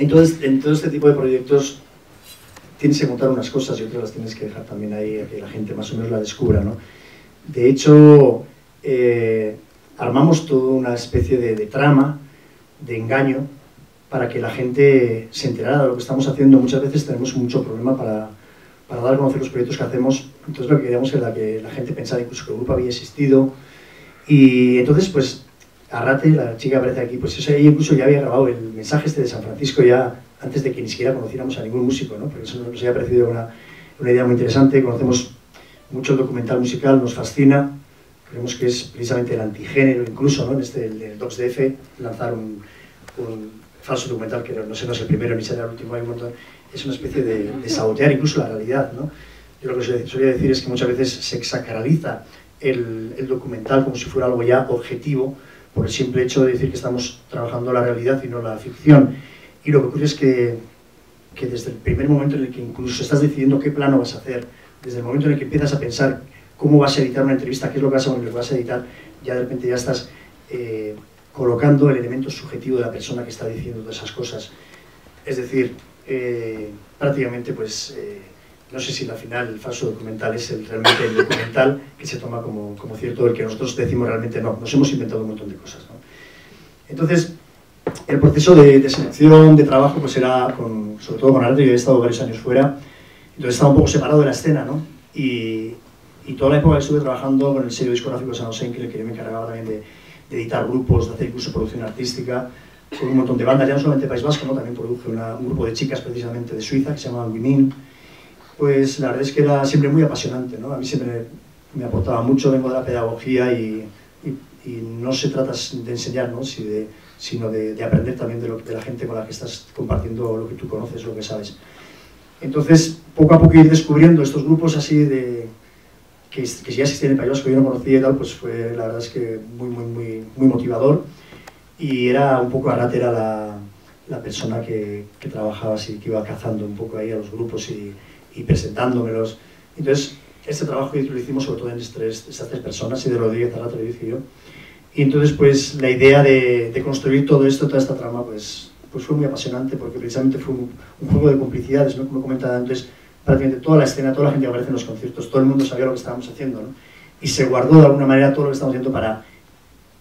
Entonces, en todo este tipo de proyectos tienes que contar unas cosas y otras las tienes que dejar también ahí a que la gente más o menos la descubra. ¿no? De hecho, eh, armamos toda una especie de, de, trama, de engaño, para que la gente se enterara de lo que estamos haciendo. Muchas veces tenemos mucho problema para, para dar a conocer los proyectos que hacemos. Entonces lo que queríamos era que la gente pensara incluso que el grupo había existido. Y entonces, pues, Arrate, la chica que aparece aquí, pues eso, ella incluso ya había grabado el mensaje este de San Francisco ya antes de que ni siquiera conociéramos a ningún músico, ¿no? porque eso nos había parecido una, una idea muy interesante. Conocemos mucho el documental musical, nos fascina, creemos que es precisamente el antigénero, incluso ¿no? en este, el, el DocsDF, lanzar un, un, falso documental que no sé, no es el primero ni será el último, hay un montón, es una especie de, de sabotear incluso la realidad. ¿no? Yo lo que solía decir es que muchas veces se exacraliza el, el documental como si fuera algo ya objetivo, por el simple hecho de decir que estamos trabajando la realidad y no la ficción. Y lo que ocurre es que, que desde el primer momento en el que incluso estás decidiendo qué plano vas a hacer, desde el momento en el que empiezas a pensar cómo vas a editar una entrevista, qué es lo que vas a, lo que vas a editar, ya de repente ya estás eh, colocando el elemento subjetivo de la persona que está diciendo todas esas cosas. Es decir, eh, prácticamente pues... Eh, no sé si al final el falso documental es el, realmente el documental que se toma como, como, cierto, el que nosotros decimos realmente no, nos hemos inventado un montón de cosas. Entonces, el proceso de, selección, de trabajo, pues era, con, sobre todo con arte, yo he estado varios años fuera, entonces estaba un poco separado de la escena, ¿no? Y, toda la época que estuve trabajando con el sello discográfico San José, que yo me encargaba también de, de, editar grupos, de hacer incluso producción artística, con un montón de bandas, ya no solamente País Vasco, ¿no? también produje una, un grupo de chicas precisamente de Suiza que se llamaban Women, pues la verdad es que era siempre muy apasionante, ¿no? A mí siempre me aportaba mucho, vengo de la pedagogía y, y, y no se trata de enseñar, ¿no? Si de, sino de, de, aprender también de, lo, de la gente con la que estás compartiendo lo que tú conoces, lo que sabes. Entonces, poco a poco ir descubriendo estos grupos así de que, que ya existían en País Vasco, yo no conocía y tal, pues fue la verdad es que muy, muy, muy, muy motivador y era un poco Arate era la, la persona que, que trabajaba así, que iba cazando un poco ahí a los grupos y, y presentándomelos. Entonces, este trabajo lo hicimos sobre todo en estas, estas tres personas, y de Rodríguez, Arata, lo y yo. Y entonces, pues, la idea de, de, construir todo esto, toda esta trama, pues, pues fue muy apasionante, porque precisamente fue un, un juego de complicidades, ¿no? Como comentaba antes, prácticamente toda la escena, toda la gente que aparece en los conciertos, todo el mundo sabía lo que estábamos haciendo, ¿no? Y se guardó de alguna manera todo lo que estábamos haciendo para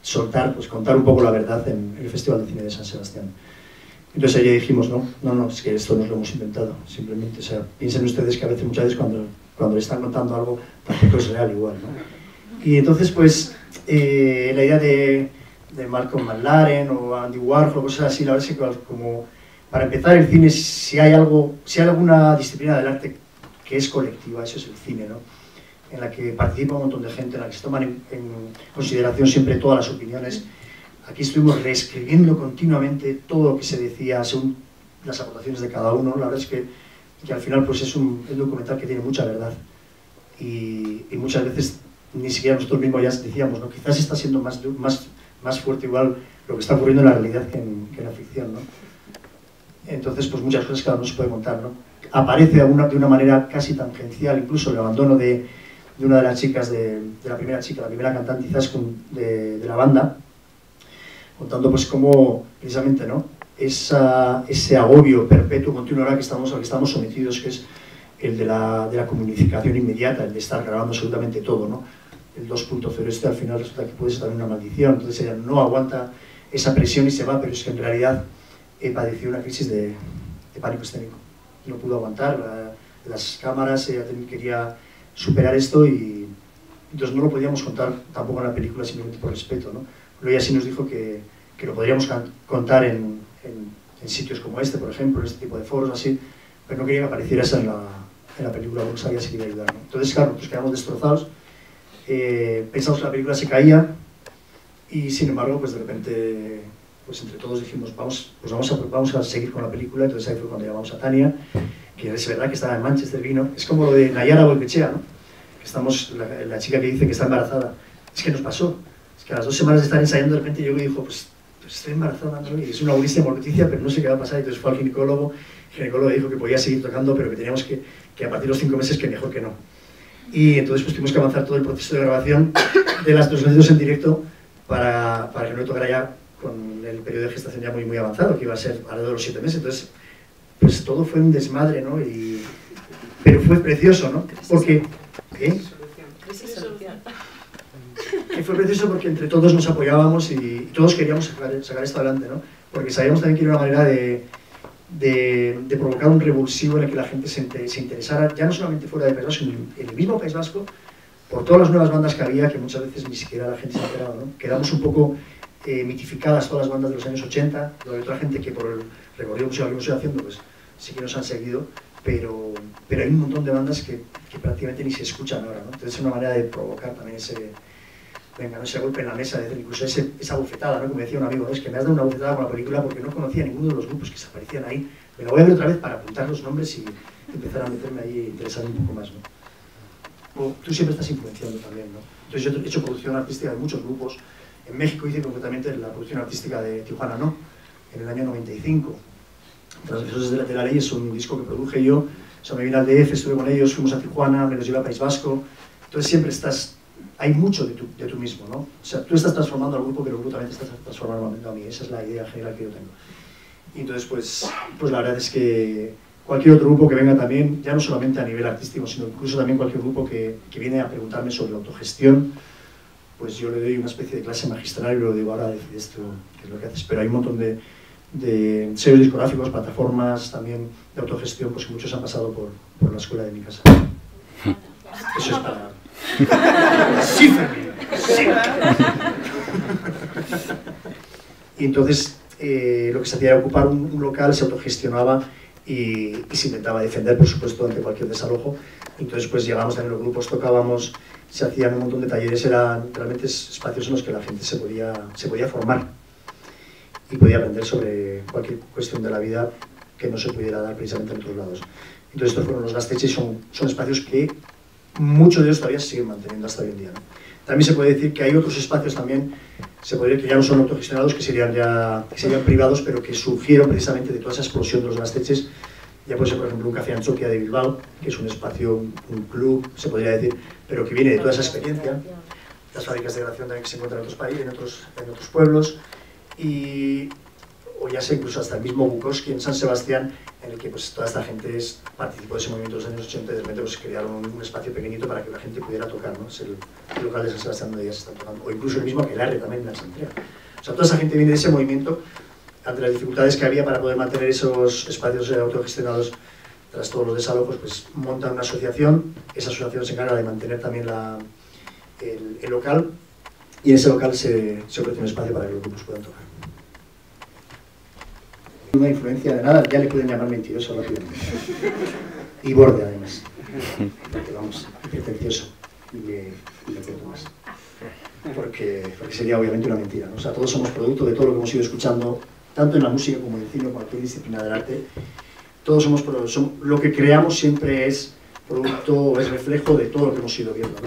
soltar, pues contar un poco la verdad en, el Festival de Cine de San Sebastián. Entonces ahí dijimos, no, no, no, es que esto nos lo hemos inventado, simplemente, o sea, piensen ustedes que a veces, muchas veces cuando, cuando le están contando algo, tampoco es real igual. Y entonces, pues, eh, la idea de, de Malcolm McLaren o Andy Warhol, cosas así, la verdad es que como, para empezar el cine, si hay algo, si hay alguna disciplina del arte que es colectiva, eso es el cine, ¿no? En la que participa un montón de gente, en la que se toman en, en consideración siempre todas las opiniones, Aquí estuvimos reescribiendo continuamente todo lo que se decía según las aportaciones de cada uno. La verdad es que, que al final pues es un, es un, documental que tiene mucha verdad y, y, muchas veces ni siquiera nosotros mismos ya decíamos, ¿no? quizás está siendo más, más, más fuerte igual lo que está ocurriendo en la realidad que en, que en la ficción. ¿no? Entonces, pues muchas cosas que no se puede contar. ¿no? Aparece de una, de una manera casi tangencial, incluso el abandono de, de una de las chicas, de, la primera chica, la primera cantante quizás de, la banda, contando pues cómo precisamente ¿no? Esa, ese agobio perpetuo, continuo que estamos, al que estamos sometidos, que es el de la, de la comunicación inmediata, el de estar grabando absolutamente todo, ¿no? El 2.0 este al final resulta que puede ser una maldición, entonces ella no aguanta esa presión y se va, pero es que en realidad he padecido una crisis de, de pánico escénico. No pudo aguantar la, las cámaras, ella quería superar esto y entonces no lo podíamos contar tampoco en la película simplemente por respeto, ¿no? Luego ella sí nos dijo que, que lo podríamos contar en, sitios como este, por ejemplo, en este tipo de foros, así, pero no quería que apareciera esa en la, en la película porque sabía si iba a ayudar. ¿no? Entonces, claro, nos quedamos destrozados, eh, pensamos que la película se caía y, sin embargo, pues de repente, pues entre todos dijimos, vamos, pues vamos, a, vamos a seguir con la película, entonces ahí fue cuando llamamos a Tania, que es verdad que estaba en Manchester, vino, es como lo de Nayara Bolpechea, ¿no? Que estamos, la, la chica que dice que está embarazada, es que nos pasó, que a las dos semanas de estar ensayando, de repente yo me dijo, pues pues estoy embarazada, ¿no? Y es una buenísima noticia, pero no sé qué va a pasar. Entonces fue al ginecólogo, el ginecólogo dijo que podía seguir tocando, pero que teníamos que, que a partir de los cinco meses que mejor que no. Y entonces pues tuvimos que avanzar todo el proceso de grabación de las dos canciones en directo para, para que no tocara ya con el periodo de gestación ya muy, muy avanzado, que iba a ser alrededor de los siete meses. Entonces, pues todo fue un desmadre, ¿no? Y, pero fue precioso, ¿no? Porque... ¿eh? Que fue precioso porque entre todos nos apoyábamos y todos queríamos sacar, sacar esto adelante, ¿no? Porque sabíamos también que era una manera de, de, de, provocar un revulsivo en el que la gente se, se, interesara, ya no solamente fuera de País Vasco, sino en el mismo País Vasco, por todas las nuevas bandas que había, que muchas veces ni siquiera la gente se enteraba, ¿no? Quedamos un poco eh, mitificadas todas las bandas de los años 80, donde otra gente que por el recorrido musical que hemos ido haciendo, pues sí que nos han seguido, pero, pero hay un montón de bandas que, que prácticamente ni se escuchan ahora, ¿no? Entonces es una manera de provocar también ese, venga, no ese golpe en la mesa, incluso ese, esa bufetada, ¿no? como decía un amigo, es que me has dado una bufetada con la película porque no conocía ninguno de los grupos que se aparecían ahí, me la voy a ver otra vez para apuntar los nombres y empezar a meterme ahí e interesar un poco más. ¿no? O, tú siempre estás influenciando también, ¿no? Entonces yo he hecho producción artística de muchos grupos, en México hice concretamente la producción artística de Tijuana No, en el año 95. Transgresores de la, de la Ley es un disco que produje yo, o sea, me vine al DF, estuve con ellos, fuimos a Tijuana, me los llevé a País Vasco, entonces siempre estás, hay mucho de tú de tu mismo, ¿no? O sea, tú estás transformando al grupo, pero el grupo también te estás transformando a mí, esa es la idea general que yo tengo. Y entonces, pues, pues la verdad es que cualquier otro grupo que venga también, ya no solamente a nivel artístico, sino incluso también cualquier grupo que, que viene a preguntarme sobre autogestión, pues yo le doy una especie de clase magistral y lo digo, ahora decide esto, qué es lo que haces. Pero hay un montón de, de sellos discográficos, plataformas también de autogestión, pues que muchos han pasado por, por la escuela de mi casa. Eso es para... Sí, Fermín, sí. Y entonces eh, lo que se hacía era ocupar un, un local, se autogestionaba y, y, se intentaba defender, por supuesto, ante cualquier desalojo. Entonces, pues llegábamos también los grupos, tocábamos, se hacían un montón de talleres, eran realmente espacios en los que la gente se podía, se podía formar y podía aprender sobre cualquier cuestión de la vida que no se pudiera dar precisamente en otros lados. Entonces, estos fueron los gasteches y son, son espacios que muchos de ellos todavía se siguen manteniendo hasta hoy en día. ¿no? También se puede decir que hay otros espacios también, se podría que ya no son autogestionados, que serían ya que serían privados, pero que surgieron precisamente de toda esa explosión de los gasteches. Ya puede ser, por ejemplo, un café Anchoquia de Bilbao, que es un espacio, un club, se podría decir, pero que viene de toda esa experiencia. Las fábricas de grabación también que se encuentran en otros países, en otros, en otros pueblos. Y, o ya sé, incluso hasta el mismo Bukowski en San Sebastián, en el que pues, toda esta gente es, participó de ese movimiento de los años 80 y de repente pues, crearon un, un, espacio pequeñito para que la gente pudiera tocar, ¿no? Es el, el local de San Sebastián donde se están tocando, o incluso el mismo Aquelarre también en la Santea. O sea, toda esa gente viene de ese movimiento, ante las dificultades que había para poder mantener esos espacios autogestionados tras todos los desalojos, pues montan una asociación, esa asociación se encarga de mantener también la, el, el local, y en ese local se, se ofrece un espacio para que los grupos puedan tocar una influencia de nada, ya le pueden llamar mentiroso rápidamente. Y borde, además. Porque vamos, pretencioso. Y y me más. Porque, porque, sería obviamente una mentira. O sea, todos somos producto de todo lo que hemos ido escuchando, tanto en la música como en el cine o cualquier disciplina del arte. Todos somos, somos lo que creamos siempre es producto, es reflejo de todo lo que hemos ido viendo.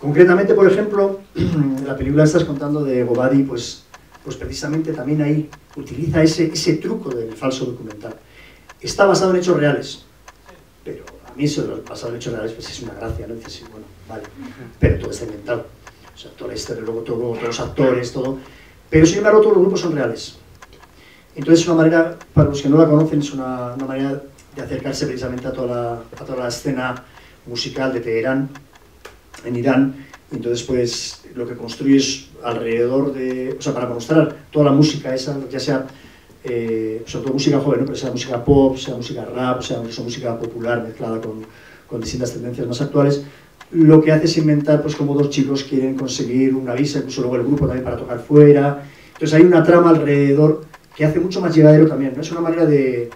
Concretamente, por ejemplo, la película estás contando de Gobadi, pues pues precisamente también ahí utiliza ese, ese truco del falso documental. Está basado en hechos reales, pero a mí eso de los basado en hechos reales pues es una gracia, ¿no? Dices, bueno, vale, pero todo está inventado. O sea, todo este, luego todo, todos los actores, todo. Pero sin embargo todos los grupos son reales. Entonces es una manera, para los que no la conocen, es una, una manera de acercarse precisamente a toda, la, a toda la escena musical de Teherán, en Irán. Entonces, pues, lo que construyes alrededor de, o sea, para mostrar toda la música esa, ya sea, eh, sobre todo música joven, ¿no? pero sea música pop, sea música rap, sea música popular mezclada con, con, distintas tendencias más actuales, lo que hace es inventar, pues como dos chicos quieren conseguir una visa, incluso luego el grupo también para tocar fuera, entonces hay una trama alrededor que hace mucho más llevadero también, ¿no? Es una manera de,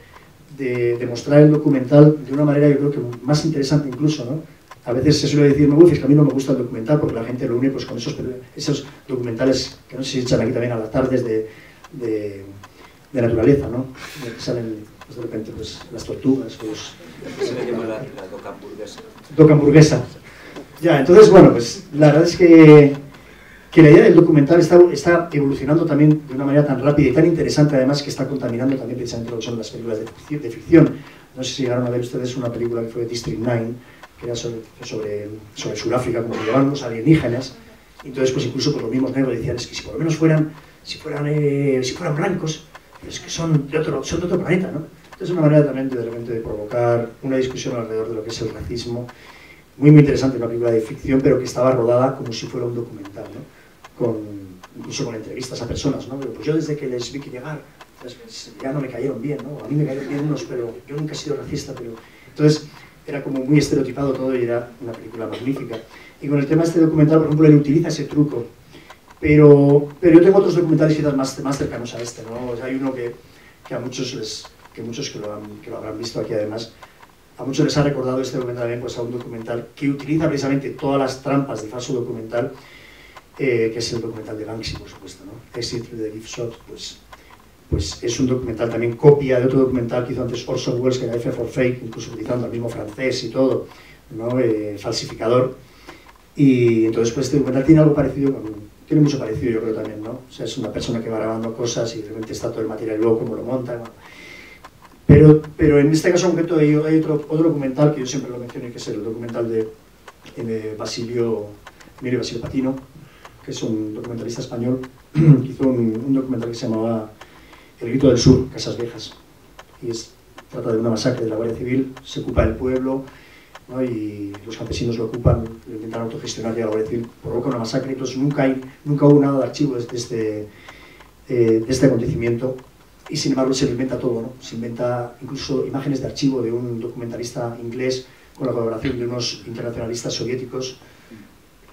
de, de mostrar el documental de una manera yo creo que más interesante incluso, ¿no? A veces se suele decir, no, es que a mí no me gusta el documental porque la gente lo une pues, con esos, esos documentales que no sé si echan aquí también a las tardes de, de, de naturaleza, ¿no? Que salen pues, de repente pues, las tortugas. Los, se le llama la, la doca hamburguesa. Doca hamburguesa. Ya, entonces, bueno, pues la verdad es que que la idea del documental está, está evolucionando también de una manera tan rápida y tan interesante, además que está contaminando también precisamente lo que son las películas de ficción. De ficción. No sé si llegaron a ver ustedes una película que fue District 9, que era sobre, sobre, sobre Sudáfrica, como llevaban los alienígenas. Entonces, pues incluso por los mismos negros decían, es que si por lo menos fueran, si fueran, eh, si fueran blancos, es que son de, otro, son de otro planeta, ¿no? Entonces es una manera también de, de repente de provocar una discusión alrededor de lo que es el racismo. Muy, muy interesante, una película de ficción, pero que estaba rodada como si fuera un documental, ¿no? con, incluso con entrevistas a personas, ¿no? Pero pues yo desde que les vi que llegar, pues, ya no me cayeron bien, ¿no? A mí me cayeron bien unos, pero yo nunca he sido racista, pero... Entonces, era como muy estereotipado todo y era una película magnífica. Y con el tema de este documental, por ejemplo, él utiliza ese truco, pero, pero yo tengo otros documentales quizás más, más cercanos a este, ¿no? O sea, hay uno que, que, a muchos, les, que muchos que lo, han, que lo habrán visto aquí además, a muchos les ha recordado este documental también pues, a un documental que utiliza precisamente todas las trampas de falso documental eh, que es el documental de Banksy, por supuesto, ¿no? Exit the Gift Shot, pues, pues es un documental también copia de otro documental que hizo antes Orson Welles, que era F for Fake, incluso utilizando el mismo francés y todo, ¿no? Eh, falsificador. Y entonces pues este documental tiene algo parecido, tiene mucho parecido yo creo también, ¿no? O sea, es una persona que va grabando cosas y de repente está todo el material y luego cómo lo monta, bueno. Pero, pero en este caso concreto hay, hay otro, otro documental que yo siempre lo menciono, que es el documental de, de Basilio, Emilio Basilio Patino, que es un documentalista español, que hizo un, un, documental que se llamaba El grito del sur, Casas Viejas. Y es, trata de una masacre de la Guardia Civil, se ocupa el pueblo ¿no? y los campesinos lo ocupan, lo intentan autogestionar y la Guardia Civil provoca una masacre, entonces nunca, hay, nunca hubo nada de archivo de este, de este acontecimiento y sin embargo se inventa todo, ¿no? se inventa incluso imágenes de archivo de un documentalista inglés con la colaboración de unos internacionalistas soviéticos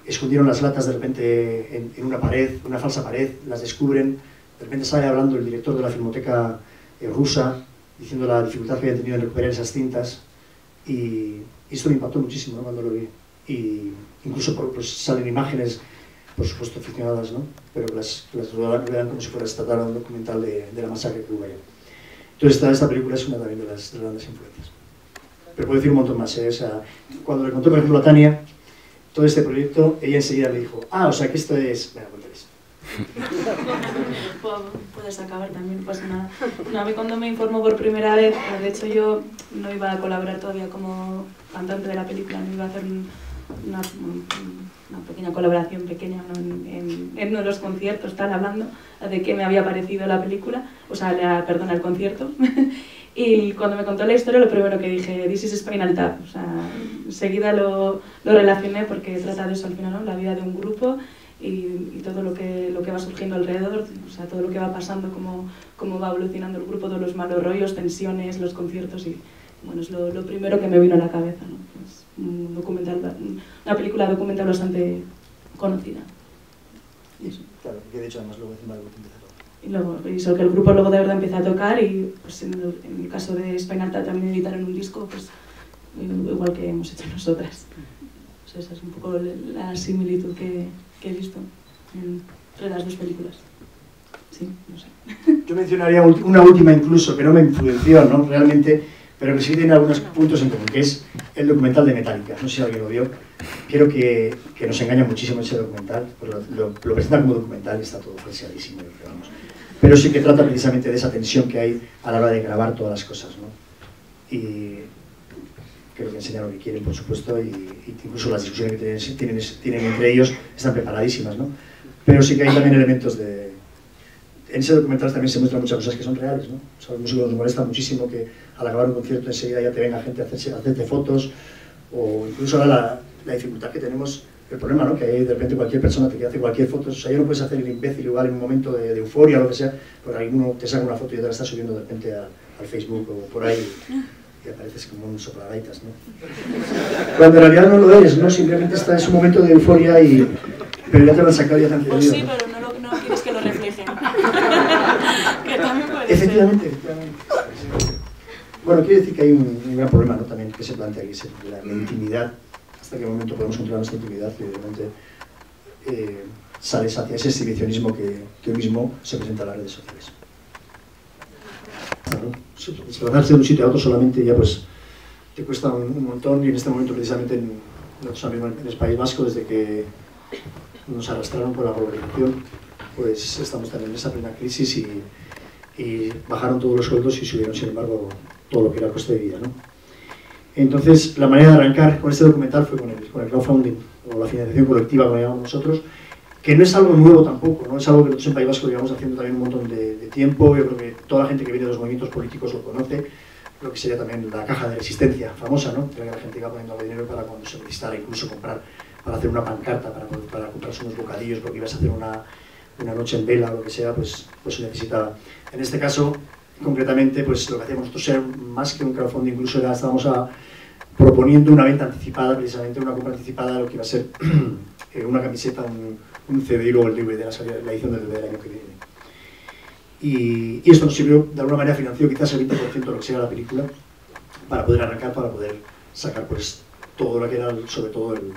escondieron las latas de repente en, en, una pared, una falsa pared, las descubren, de repente sale hablando el director de la filmoteca eh, rusa, diciendo la dificultad que había tenido en recuperar esas cintas, y, y esto me impactó muchísimo cuando lo vi. Y incluso pues, salen imágenes, por supuesto ficcionadas, ¿no? pero las, las vean como si fuera esta un documental de, de, la masacre que hubo allá. Entonces esta, esta película es una de las, de grandes influencias. Pero puedo decir un montón más. ¿eh? Cuando le conté, por ejemplo, a Tania, todo este proyecto, ella enseguida me dijo, ah, o sea que esto es... Venga, cuéntales. Puedes acabar también, pues nada. No, a mí cuando me informó por primera vez, de hecho yo no iba a colaborar todavía como cantante de la película, no iba a hacer una, una pequeña colaboración pequeña ¿no? en, en, en, uno de los conciertos, están hablando de qué me había parecido la película, o sea, la, perdona, el concierto. Y cuando me contó la historia, lo primero que dije, this is Spinal Tap. O sea, enseguida lo, lo relacioné porque trata de eso al final, ¿no? La vida de un grupo y, y, todo lo que, lo que va surgiendo alrededor, o sea, todo lo que va pasando, cómo, cómo va evolucionando el grupo, todos los malos rollos, tensiones, los conciertos y, bueno, es lo, lo primero que me vino a la cabeza, ¿no? Pues un documental, una película documental bastante conocida. Y eso. Claro, que de hecho además luego encima luego te y, luego, y eso, que el grupo luego de verdad empieza a tocar y pues en el, en el caso de Spinal Tap también editaron un disco, pues igual que hemos hecho nosotras. Pues esa es un poco la similitud que, que he visto entre las dos películas. Sí, no sé. Yo mencionaría una última incluso, que no me influenció ¿no? realmente, pero que sí tiene algunos puntos en común, que es el documental de Metallica. No sé si alguien lo vio. Creo que, que nos engaña muchísimo ese documental, lo, lo, lo presentan como documental y está todo falseadísimo, vamos pero sí que trata precisamente de esa tensión que hay a la hora de grabar todas las cosas. ¿no? Y que enseñan lo que quieren, por supuesto, y, incluso las discusiones que tienen, entre ellos están preparadísimas. ¿no? Pero sí que hay también elementos de... En ese documental también se muestran muchas cosas que son reales. ¿no? O sea, a los músicos nos molesta muchísimo que al acabar un concierto enseguida ya te venga gente a, hacerse, a hacerte fotos, o incluso ahora la, la dificultad que tenemos el problema, ¿no? Que de repente cualquier persona te hace cualquier foto, o sea, ya no puedes hacer el imbécil igual en un momento de, euforia o lo que sea, porque alguno te saca una foto y te la está subiendo de repente a, al Facebook o por ahí y apareces como un sopladaitas, ¿no? Cuando en realidad no lo eres, ¿no? Simplemente estás en un momento de euforia y... pero ya te lo han sacado ya te han Pues sí, ¿no? pero no, lo, no quieres que lo reflejen. que también puede efectivamente, ser. efectivamente. Bueno, quiere decir que hay un, un gran problema, ¿no? También que se plantea aquí, la, la intimidad hasta qué momento podemos controlar nuestra intimidad y obviamente eh, sales hacia ese exhibicionismo que, que, hoy mismo se presenta en las redes sociales. Claro, desplazarse de un sitio a otro solamente ya pues te cuesta un, montón y en este momento precisamente en, el País Vasco desde que nos arrastraron por la globalización, pues estamos también en esa plena crisis y, bajaron todos los sueldos y subieron, sin embargo, todo lo que era coste de vida. ¿no? Entonces, la manera de arrancar con este documental fue con el, con el crowdfunding, o la financiación colectiva, como llamamos nosotros, que no es algo nuevo tampoco, ¿no? es algo que nosotros en País Vasco llevamos haciendo también un montón de, tiempo, yo creo que toda la gente que viene de los movimientos políticos lo conoce, lo que sería también la caja de resistencia famosa, ¿no? que la gente iba poniendo dinero para cuando se necesitara incluso comprar, para hacer una pancarta, para, para comprarse unos bocadillos, porque ibas a hacer una, una noche en vela o lo que sea, pues, pues se necesitaba. En este caso, concretamente, pues lo que hacíamos nosotros era más que un crowdfunding, incluso era, estábamos a, proponiendo una venta anticipada, precisamente una compra anticipada lo que iba a ser eh, una camiseta, un, un CD y luego el DVD, la, la edición del DVD del año que viene. Y, y, esto nos sirvió, de alguna manera financió quizás el 20% de lo que sea la película, para poder arrancar, para poder sacar pues todo lo que era, sobre todo el,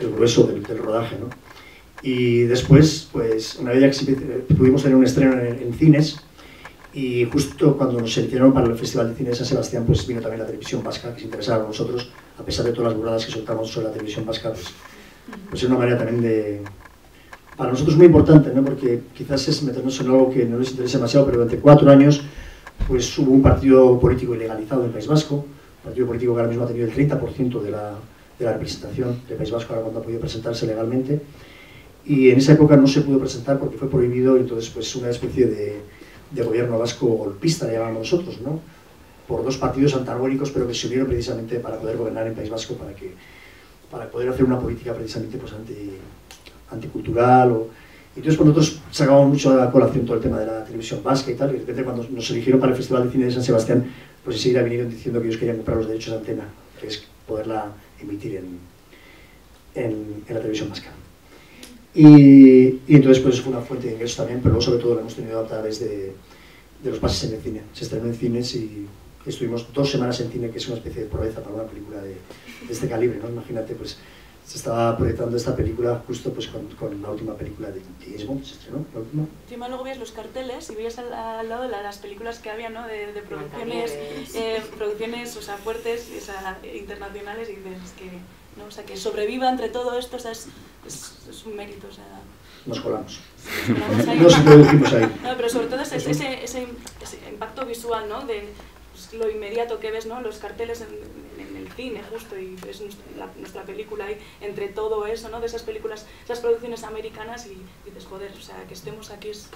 el grueso del, del rodaje, ¿no? Y después, pues una vez ya pudimos tener un estreno en, en, cines, y justo cuando nos seleccionaron para el Festival de Cine de San Sebastián, pues vino también la televisión vasca, que se interesaba a nosotros, a pesar de todas las burradas que soltamos sobre la televisión vasca, pues, pues es una manera también de, para nosotros es muy importante, ¿no? porque quizás es meternos en algo que no les interesa demasiado, pero durante cuatro años pues, hubo un partido político ilegalizado en País Vasco, un partido político que ahora mismo ha tenido el 30% de la, de la representación del País Vasco, ahora cuando ha podido presentarse legalmente, y en esa época no se pudo presentar porque fue prohibido, y entonces pues una especie de, de gobierno vasco golpista, le llamamos nosotros, ¿no? por dos partidos antagónicos, pero que se unieron precisamente para poder gobernar en País Vasco, para, que, para poder hacer una política precisamente pues, anti, anticultural. O... Entonces, pues nosotros sacábamos mucho a la colación todo el tema de la televisión vasca y tal, y de repente cuando nos eligieron para el Festival de Cine de San Sebastián, pues enseguida vinieron diciendo que ellos querían comprar los derechos de antena, que es poderla emitir en, en, la televisión vasca. Y, entonces pues fue una fuente de ingresos también, pero luego sobre todo lo hemos tenido a través de, los pases en el cine. Se estrenó en cines y estuvimos dos semanas en cine, que es una especie de proeza para una película de este calibre, ¿no? Imagínate, pues se estaba proyectando esta película justo pues con, con la última película de James Bond, se estrenó, la última. Encima luego veías los carteles y veías al, al lado de las películas que había, ¿no? De, de producciones, eh, producciones, o sea, fuertes, o sea, internacionales y dices que, ¿no? O sea, que sobreviva entre todo esto, o sea, es, es, es un mérito, o sea... Nos colamos. Nos introducimos ahí. No, pero sobre todo ese, ese, ese, ese impacto visual, ¿no? De pues, lo inmediato que ves, ¿no? Los carteles en, cine, justo, y es nuestra, la, nuestra película ahí, entre todo eso, ¿no? De esas películas, esas producciones americanas, y dices, joder, o sea, que estemos aquí es,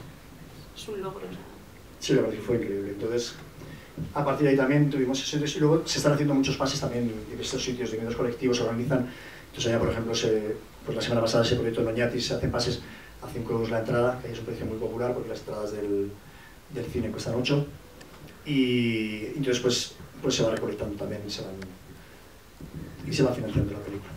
es un logro, o sea. Sí, la verdad que fue increíble. Entonces, a partir de ahí también tuvimos sesiones y luego se están haciendo muchos pases también en estos sitios de medios colectivos, se organizan. Entonces, allá, por ejemplo, se, pues la semana pasada ese proyecto de Loñatis se hacen pases a 5 euros la entrada, que es un precio muy popular porque las entradas del, del cine cuestan 8. Y entonces, pues, pues se va recolectando también y se van, y se va financiando la película.